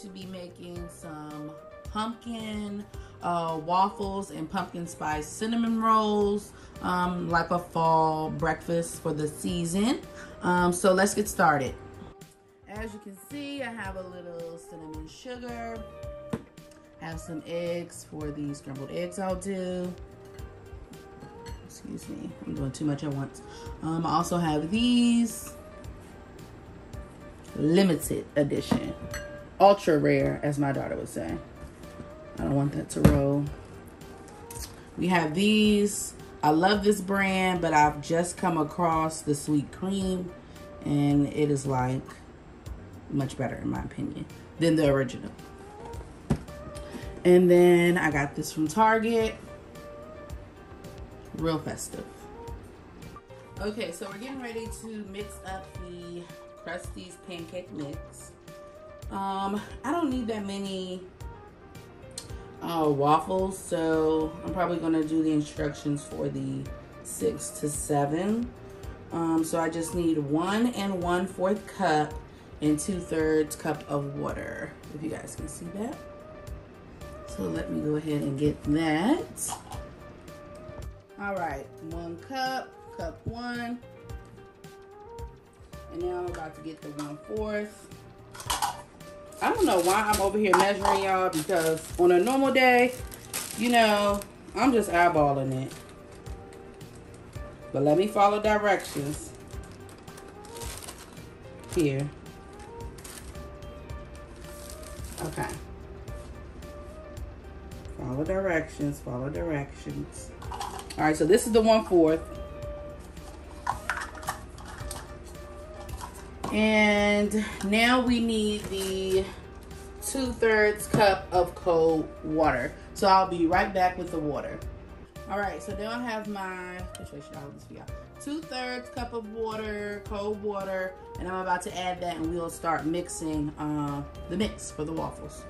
to be making some pumpkin uh, waffles and pumpkin spice cinnamon rolls, um, like a fall breakfast for the season. Um, so let's get started. As you can see, I have a little cinnamon sugar. Have some eggs for the scrambled eggs I'll do. Excuse me, I'm doing too much at once. Um, I also have these limited edition. Ultra rare, as my daughter would say. I don't want that to roll. We have these. I love this brand, but I've just come across the sweet cream, and it is like much better in my opinion than the original. And then I got this from Target. Real festive. Okay, so we're getting ready to mix up the Krusteaz pancake mix. Um, I don't need that many uh, waffles, so I'm probably gonna do the instructions for the six to seven. Um, so I just need one and one fourth cup and two thirds cup of water, if you guys can see that. So let me go ahead and get that. All right, one cup, cup one. And now I'm about to get the one fourth. I don't know why I'm over here measuring y'all because on a normal day, you know, I'm just eyeballing it. But let me follow directions here. Okay. Follow directions, follow directions. All right, so this is the one fourth. And now we need the two thirds cup of cold water. So I'll be right back with the water. All right, so now I have my, two thirds cup of water, cold water, and I'm about to add that and we'll start mixing uh, the mix for the waffles.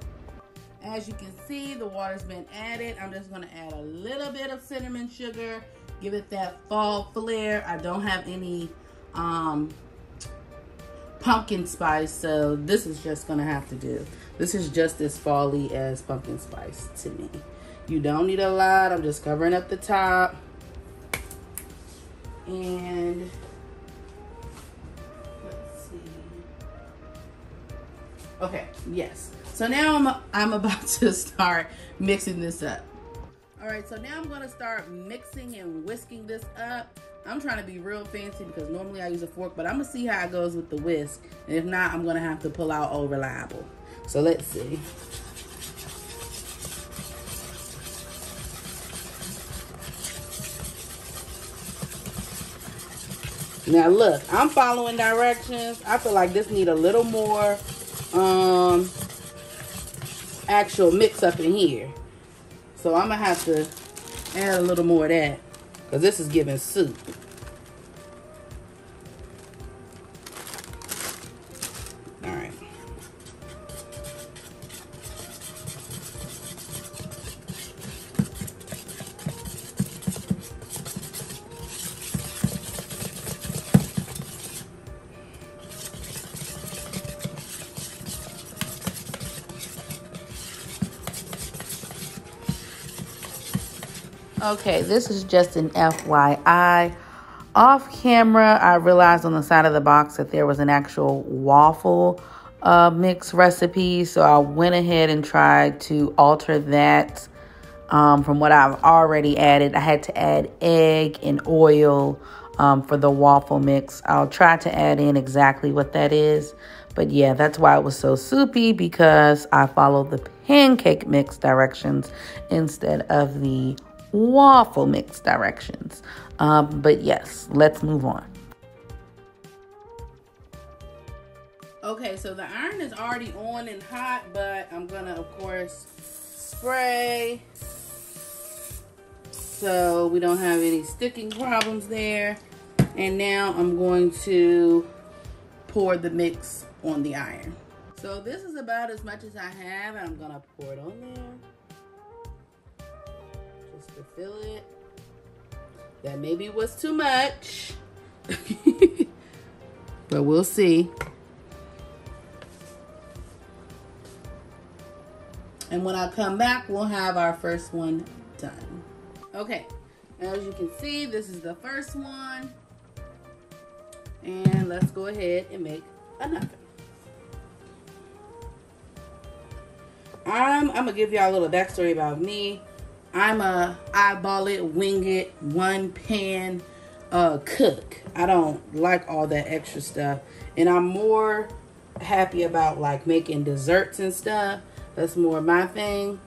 As you can see, the water's been added. I'm just gonna add a little bit of cinnamon sugar, give it that fall flair. I don't have any um, pumpkin spice, so this is just gonna have to do. This is just as folly as pumpkin spice to me. You don't need a lot. I'm just covering up the top. And let's see. Okay, yes. So now I'm, I'm about to start mixing this up. All right, so now I'm gonna start mixing and whisking this up. I'm trying to be real fancy because normally I use a fork, but I'm gonna see how it goes with the whisk. And if not, I'm gonna have to pull out all reliable. So let's see. Now look, I'm following directions. I feel like this need a little more um, actual mix up in here. So I'm gonna have to add a little more of that because this is giving soup. Okay, this is just an FYI. Off camera, I realized on the side of the box that there was an actual waffle uh, mix recipe. So I went ahead and tried to alter that um, from what I've already added. I had to add egg and oil um, for the waffle mix. I'll try to add in exactly what that is. But yeah, that's why it was so soupy because I followed the pancake mix directions instead of the waffle mix directions. Um, but yes, let's move on. Okay, so the iron is already on and hot, but I'm gonna, of course, spray so we don't have any sticking problems there. And now I'm going to pour the mix on the iron. So this is about as much as I have, and I'm gonna pour it on there to fill it. That maybe was too much. but we'll see. And when I come back, we'll have our first one done. Okay, as you can see, this is the first one. And let's go ahead and make another. Um, I'm, I'm gonna give y'all a little backstory about me. I'm a eyeball it, wing it, one pan uh, cook. I don't like all that extra stuff. And I'm more happy about like making desserts and stuff. That's more my thing.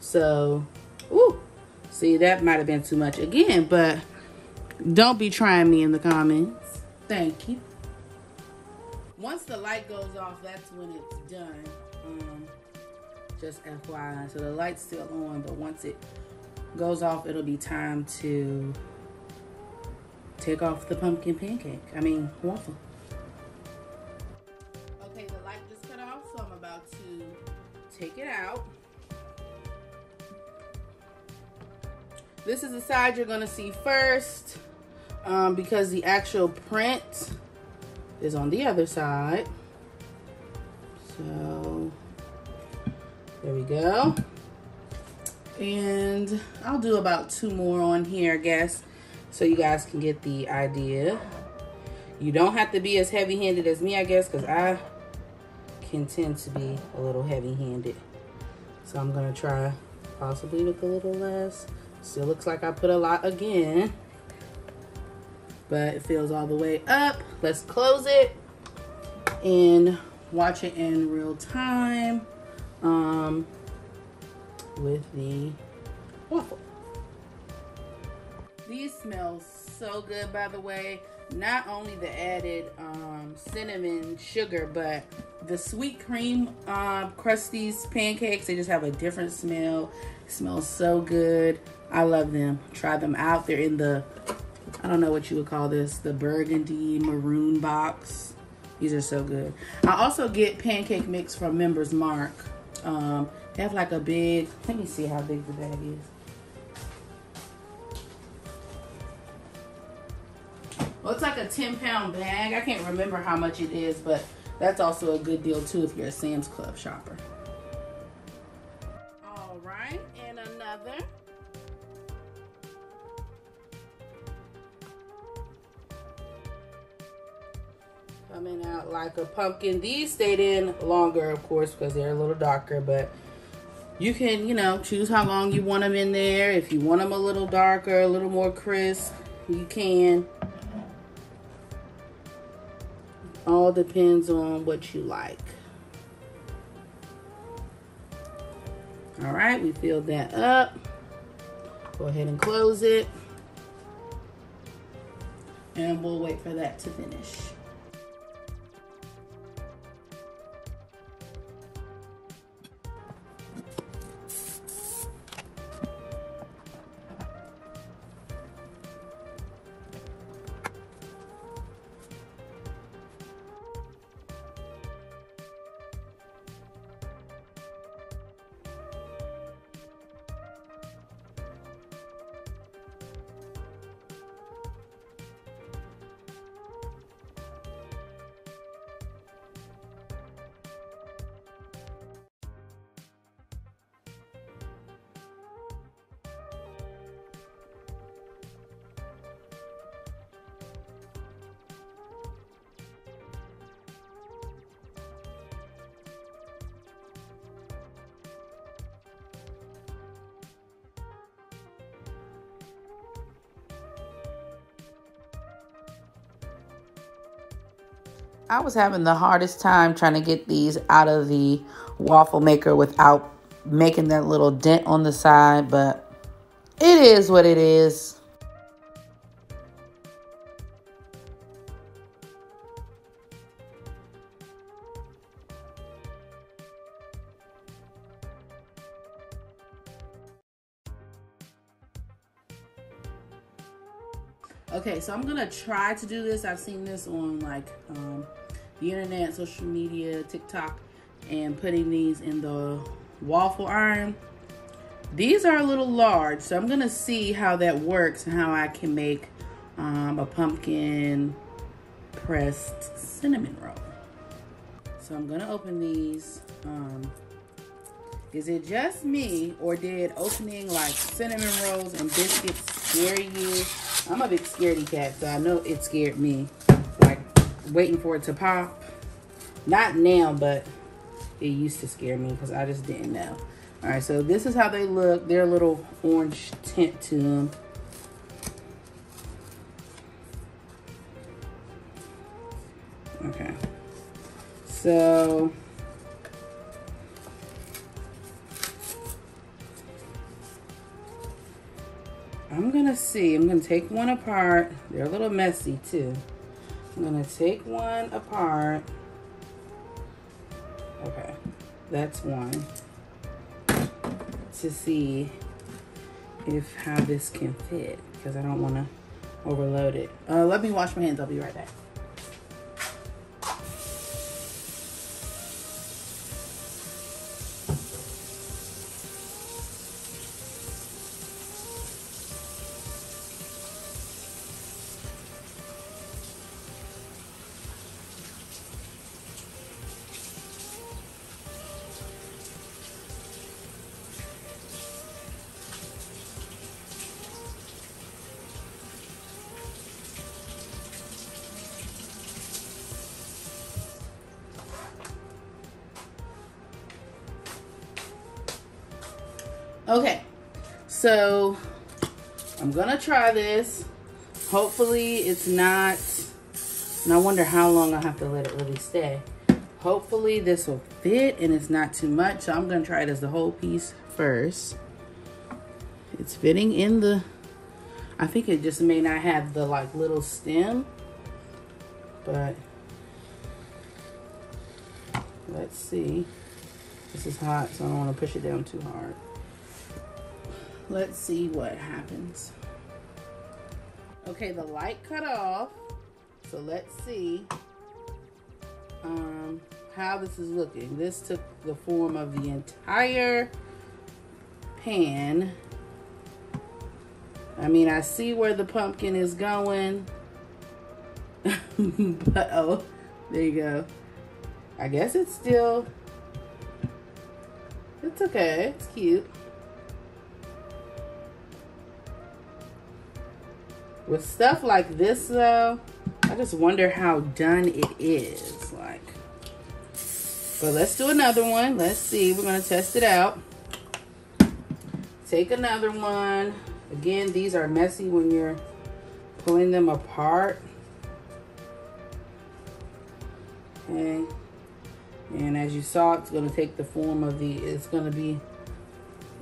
So, ooh, see, that might have been too much again, but don't be trying me in the comments. Thank you. Once the light goes off, that's when it's done. Um, just FYI. So the light's still on, but once it goes off, it'll be time to take off the pumpkin pancake. I mean, waffle. Okay, the light just cut off, so I'm about to take it out. This is the side you're gonna see first um, because the actual print is on the other side. So there we go. And I'll do about two more on here, I guess, so you guys can get the idea. You don't have to be as heavy-handed as me, I guess, because I can tend to be a little heavy-handed. So I'm going to try possibly with a little less. Still looks like I put a lot again. But it fills all the way up. Let's close it and watch it in real time um, with the waffle. These smell so good, by the way. Not only the added um, cinnamon sugar, but the sweet cream um, Krusteaz pancakes, they just have a different smell. Smells so good. I love them. Try them out. They're in the, I don't know what you would call this, the burgundy maroon box. These are so good. I also get pancake mix from Member's Mark. Um, they have like a big, let me see how big the bag is. Well, it's like a 10 pound bag. I can't remember how much it is, but that's also a good deal too if you're a Sam's Club shopper. All right, and another. Coming out like a pumpkin. These stayed in longer, of course, because they're a little darker, but you can, you know, choose how long you want them in there. If you want them a little darker, a little more crisp, you can. All depends on what you like. All right, we filled that up. Go ahead and close it. And we'll wait for that to finish. I was having the hardest time trying to get these out of the waffle maker without making that little dent on the side, but it is what it is. Okay, so I'm gonna try to do this. I've seen this on like um, the internet, social media, TikTok, and putting these in the waffle iron. These are a little large, so I'm gonna see how that works and how I can make um, a pumpkin pressed cinnamon roll. So I'm gonna open these um, Is it just me, or did opening like cinnamon rolls and biscuits scare you? I'm a big scaredy cat, so I know it scared me. Waiting for it to pop. Not now, but it used to scare me because I just didn't know. All right, so this is how they look. They're a little orange tint to them. Okay. So I'm gonna see, I'm gonna take one apart. They're a little messy too. I'm gonna take one apart. Okay, that's one. To see if how this can fit because I don't wanna overload it. Uh, let me wash my hands, I'll be right back. Okay, so I'm gonna try this. Hopefully it's not, and I wonder how long I have to let it really stay. Hopefully this will fit and it's not too much. So I'm gonna try it as the whole piece first. It's fitting in the, I think it just may not have the like little stem, but let's see. This is hot, so I don't wanna push it down too hard let's see what happens. Okay, the light cut off. So let's see um, how this is looking. This took the form of the entire pan. I mean, I see where the pumpkin is going. but, oh, there you go. I guess it's still, it's okay. It's cute. With stuff like this though, I just wonder how done it is. Like, but let's do another one. Let's see. We're gonna test it out. Take another one. Again, these are messy when you're pulling them apart. Okay. And as you saw, it's gonna take the form of the, it's gonna be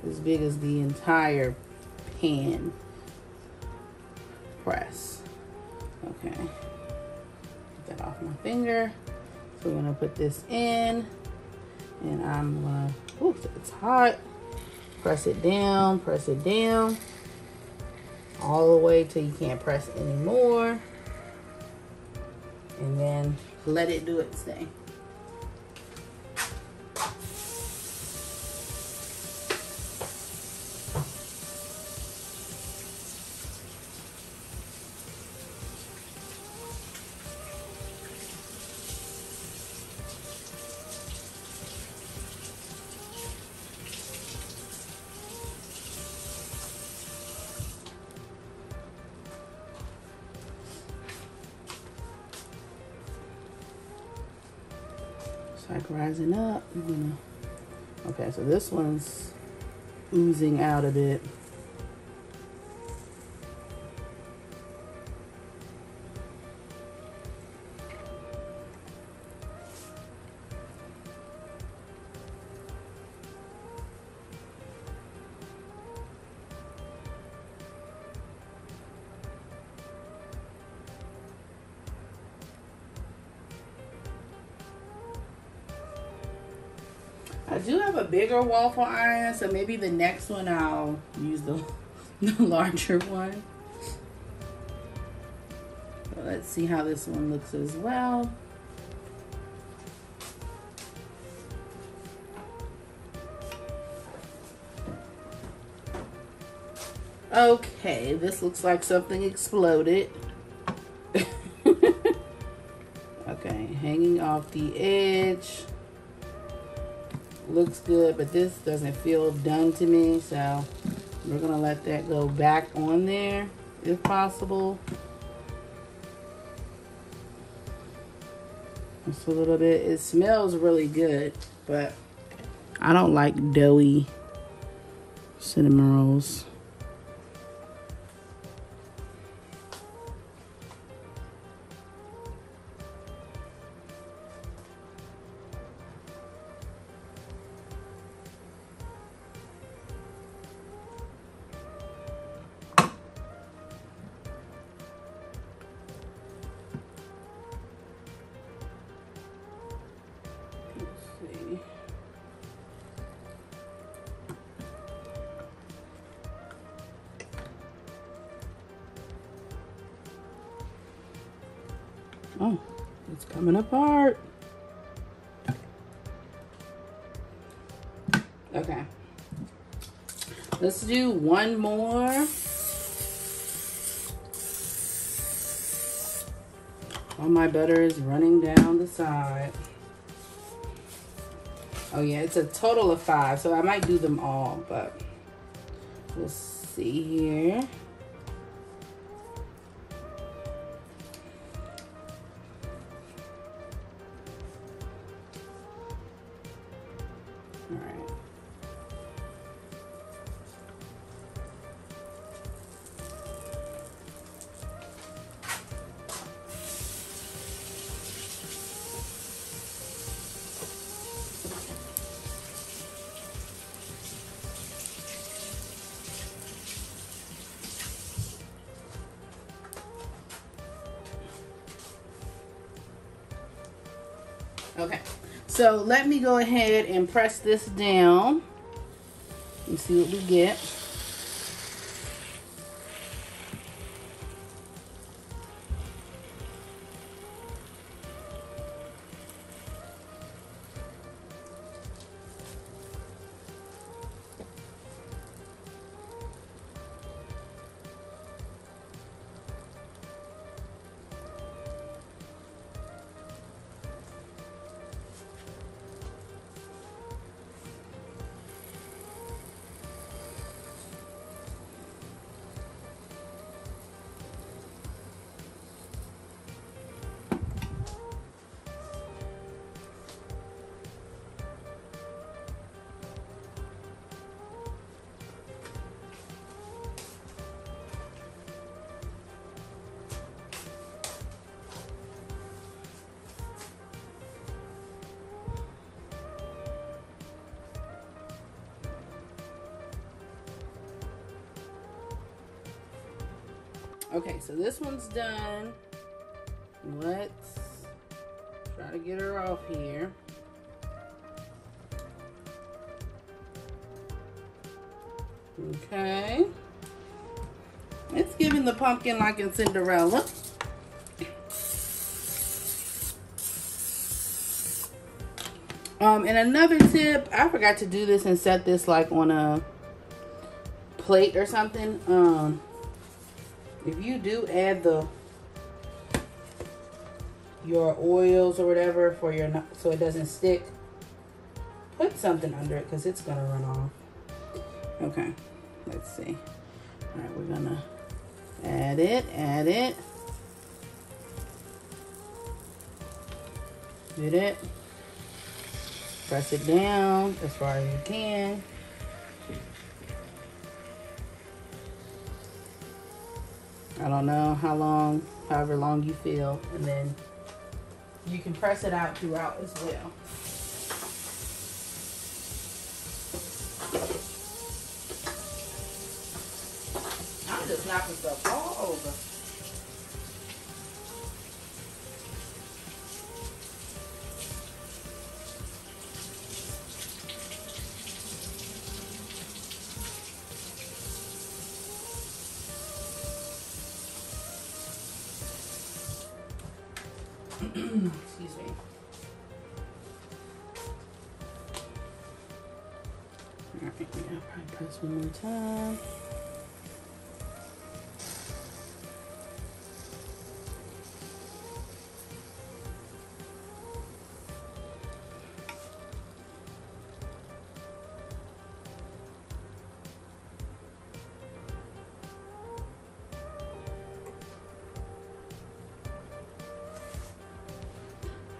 as big as the entire pan press. Okay. Get that off my finger. So we're gonna put this in and I'm gonna, ooh, it's hot. Press it down, press it down. All the way till you can't press anymore. And then let it do its thing. Like rising up. Okay, so this one's oozing out a bit. Bigger waffle iron, so maybe the next one I'll use the, the larger one. Let's see how this one looks as well. Okay, this looks like something exploded. okay, hanging off the edge looks good, but this doesn't feel done to me. So we're gonna let that go back on there if possible. Just a little bit. It smells really good, but I don't like doughy cinnamon rolls. Oh, it's coming apart. Okay. Let's do one more. All my butter is running down the side. Oh yeah, it's a total of five, so I might do them all, but we'll see here. So let me go ahead and press this down and see what we get. Okay, so this one's done. Let's try to get her off here. Okay. It's giving the pumpkin like in Cinderella. Um, and another tip, I forgot to do this and set this like on a plate or something. Um, if you do add the your oils or whatever for your so it doesn't stick put something under it because it's gonna run off. Okay let's see. All right we're gonna add it add it. Did it. Press it down as far as you can I don't know how long, however long you feel, and then you can press it out throughout as well. I'm just knocking stuff all this one more time.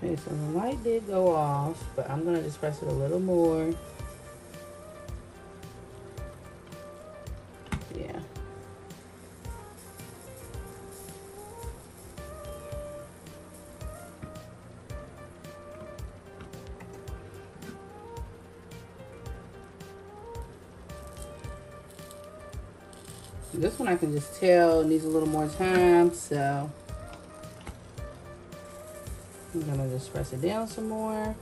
Okay, so the light did go off, but I'm going to just press it a little more. This one I can just tell needs a little more time, so I'm gonna just press it down some more.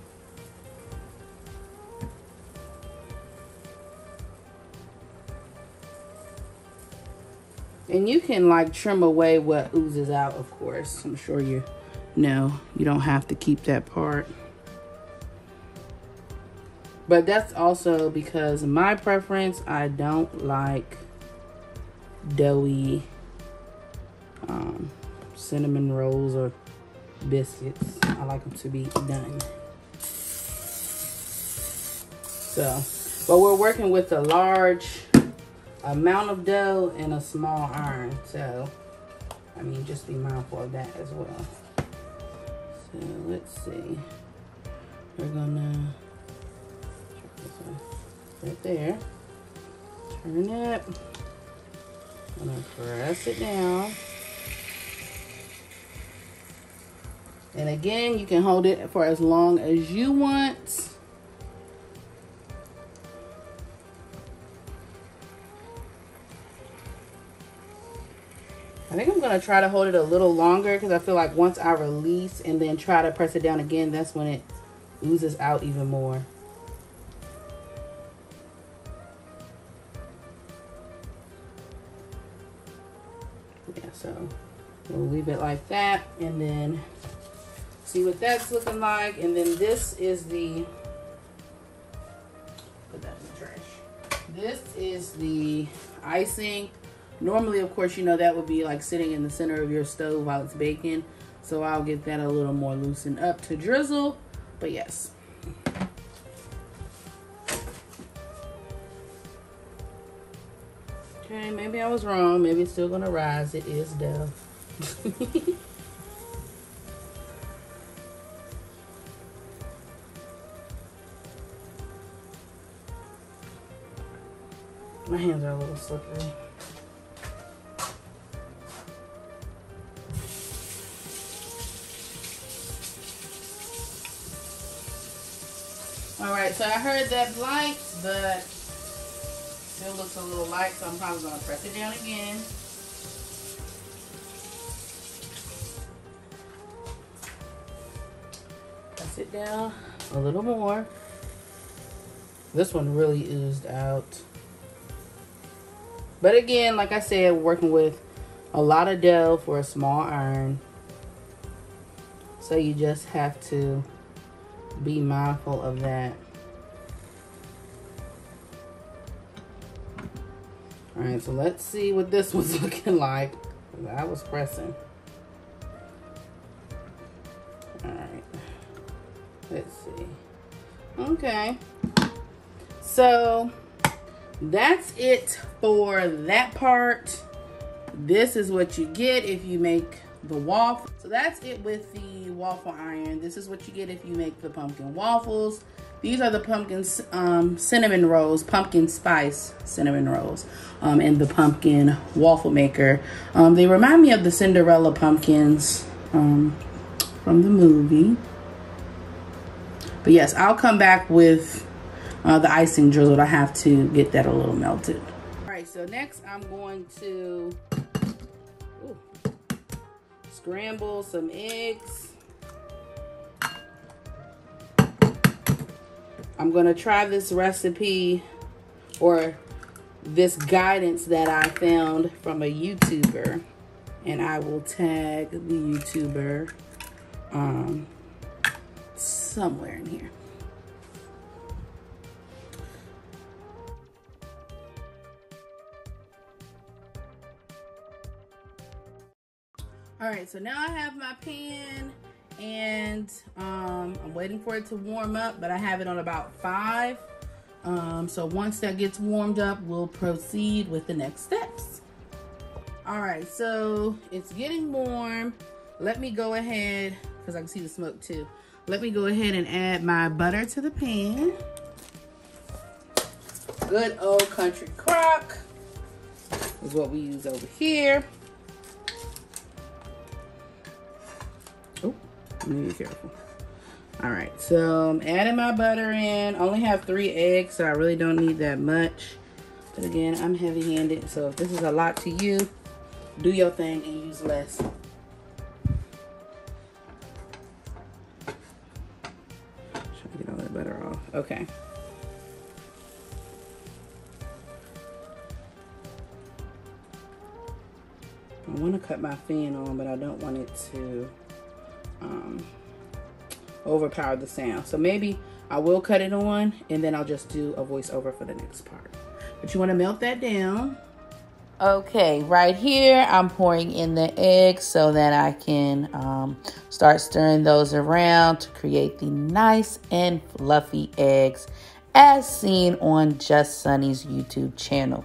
And you can like trim away what oozes out, of course. I'm sure you know you don't have to keep that part. But that's also because my preference, I don't like doughy um, cinnamon rolls or biscuits. I like them to be done. So, but we're working with a large amount of dough and a small iron. So, I mean, just be mindful of that as well. So, let's see. We're gonna, right there. Turn it. I'm gonna press it down. And again, you can hold it for as long as you want. I think I'm going to try to hold it a little longer because I feel like once I release and then try to press it down again, that's when it oozes out even more. Yeah, so we'll leave it like that and then see what that's looking like. And then this is the, put that in the trash. This is the icing. Normally, of course, you know, that would be like sitting in the center of your stove while it's baking. So I'll get that a little more loosened up to drizzle. But yes. Maybe I was wrong. Maybe it's still gonna rise. It is dough. My hands are a little slippery. All right, so I heard that light, but still looks a little light, so I'm probably gonna press it down again. Press it down a little more. This one really oozed out. But again, like I said, working with a lot of dough for a small iron. So you just have to be mindful of that. All right, so let's see what this was looking like. I was pressing. All right, let's see. Okay, so that's it for that part. This is what you get if you make the waffle. So that's it with the waffle iron. This is what you get if you make the pumpkin waffles. These are the pumpkin um, cinnamon rolls, pumpkin spice cinnamon rolls, um, and the pumpkin waffle maker. Um, they remind me of the Cinderella pumpkins um, from the movie. But yes, I'll come back with uh, the icing drizzled. I have to get that a little melted. All right, so next I'm going to ooh, scramble some eggs. I'm going to try this recipe or this guidance that I found from a YouTuber. And I will tag the YouTuber um, somewhere in here. All right, so now I have my pan and um, I'm waiting for it to warm up, but I have it on about five. Um, so once that gets warmed up, we'll proceed with the next steps. All right, so it's getting warm. Let me go ahead, because I can see the smoke too. let me go ahead and add my butter to the pan. Good old country crock is what we use over here. Be careful. All right, so I'm adding my butter in. Only have three eggs, so I really don't need that much. But again, I'm heavy-handed, so if this is a lot to you, do your thing and use less. Try to get all that butter off. Okay. I want to cut my fan on, but I don't want it to um, overpower the sound. So maybe I will cut it on and then I'll just do a voiceover for the next part. But you want to melt that down. Okay, right here, I'm pouring in the eggs so that I can um, start stirring those around to create the nice and fluffy eggs as seen on Just Sunny's YouTube channel.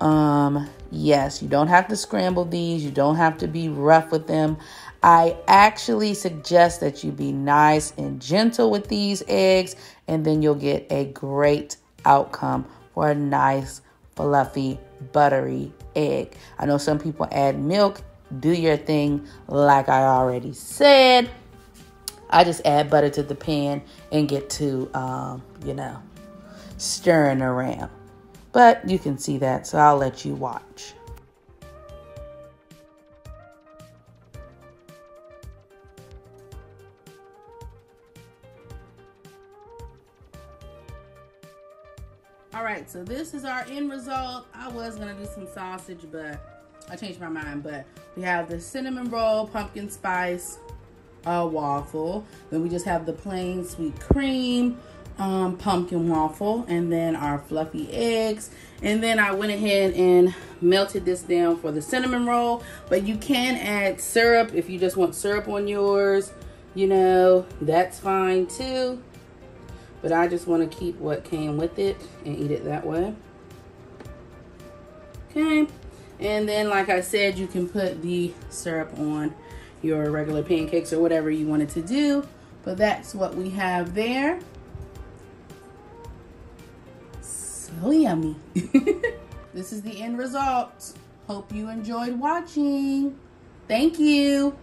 Um, yes, you don't have to scramble these. You don't have to be rough with them. I actually suggest that you be nice and gentle with these eggs and then you'll get a great outcome for a nice fluffy buttery egg. I know some people add milk. Do your thing like I already said. I just add butter to the pan and get to, um, you know, stirring around. But you can see that, so I'll let you watch. All right, so this is our end result. I was gonna do some sausage, but I changed my mind. But we have the cinnamon roll, pumpkin spice uh, waffle. Then we just have the plain sweet cream, um, pumpkin waffle, and then our fluffy eggs. And then I went ahead and melted this down for the cinnamon roll. But you can add syrup if you just want syrup on yours. You know, that's fine too. But I just want to keep what came with it and eat it that way. Okay. And then, like I said, you can put the syrup on your regular pancakes or whatever you wanted to do. But that's what we have there. So yummy. this is the end result. Hope you enjoyed watching. Thank you.